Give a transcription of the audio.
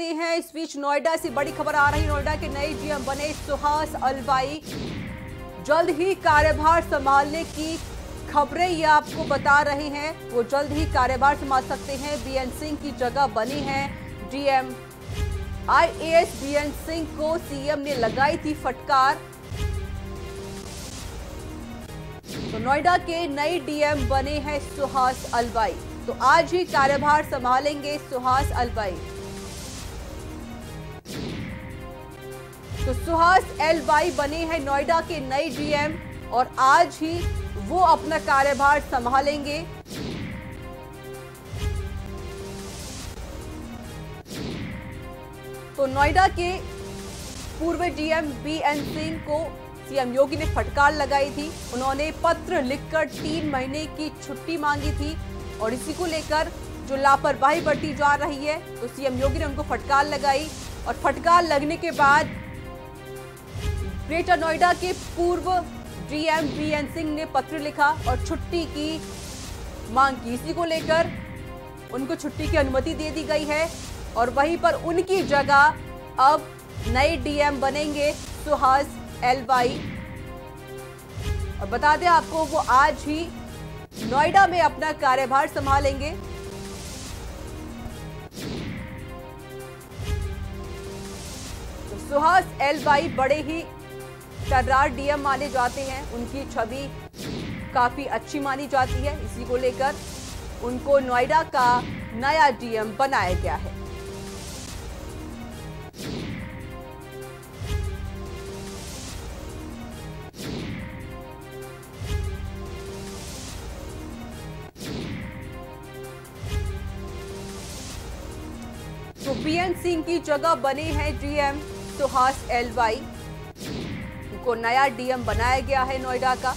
लेते हैं। इस बीच नोएडा से बड़ी खबर आ रही नोएडा के नए जीएम बने सुहास अलवाई। जल्द ही कार्यभार संभालने की खबरें ये आपको बता रहे हैं। वो जल्द ही कार्यभार संभाल सकते हैं। बीएन सिंह की जगह बनी है डीएम आईएएस बीएन सिंह को सीएम ने लगाई थी फटकार। तो नोएडा के नए डीएम बने हैं सुहास अलवाई। तो आज ही कार्यभार संभालेंगे सुहास अलवाई। तो सुहास एलवाई बने हैं नोएडा के नए डीएम और आज ही वो अपना कार्यभार संभालेंगे। तो नोएडा के पूर्व डीएम बी एन सिंह को सीएम योगी ने फटकार लगाई थी। उन्होंने पत्र लिखकर तीन महीने की छुट्टी मांगी थी और इसी को लेकर जो लापरवाही बढ़ती जा रही है तो सीएम योगी ने उनको फटकार लगाई और फटकार लगने के बाद ग्रेटर नोएडा के पूर्व डीएम बी एन सिंह ने पत्र लिखा और छुट्टी की मांग की। इसी को लेकर उनको छुट्टी की अनुमति दे दी गई है और वहीं पर उनकी जगह अब नए डीएम बनेंगे सुहास एलवाई। और बता दें आपको, वो आज ही नोएडा में अपना कार्यभार संभालेंगे। सुहास एलवाई बड़े ही टर्रार डीएम माने जाते हैं। उनकी छवि काफ़ी अच्छी मानी जाती है। इसी को लेकर उनको नोएडा का नया डीएम बनाया गया है। तो सिंह की जगह बने हैं डीएम सुहास एलवाई। उनको नया डीएम बनाया गया है नोएडा का।